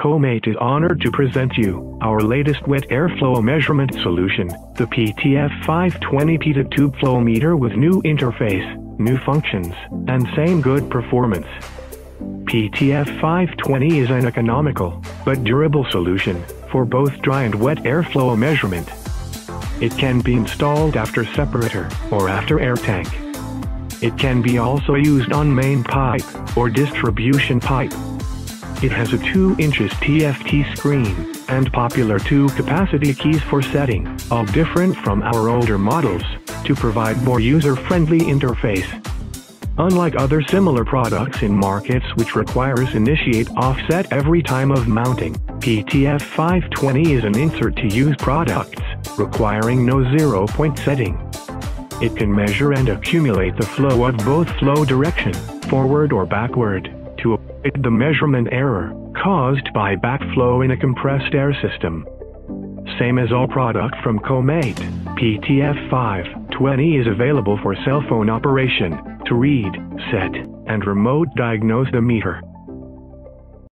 Comate is honored to present you our latest wet airflow measurement solution, the PTF 520 Pitot Tube Flow Meter with new interface, new functions, and same good performance. PTF 520 is an economical, but durable solution for both dry and wet airflow measurement. It can be installed after separator or after air tank. It can be also used on main pipe or distribution pipe. It has a 2 inches TFT screen and popular 2 capacity keys for setting, all different from our older models, to provide more user-friendly interface. Unlike other similar products in markets which requires initiate offset every time of mounting, PTF 520 is an insert-to-use product, requiring no zero-point setting. It can measure and accumulate the flow of both flow direction, forward or backward, to avoid the measurement error caused by backflow in a compressed air system. Same as all product from Comate, PTF 520 is available for cell phone operation, to read, set, and remote diagnose the meter.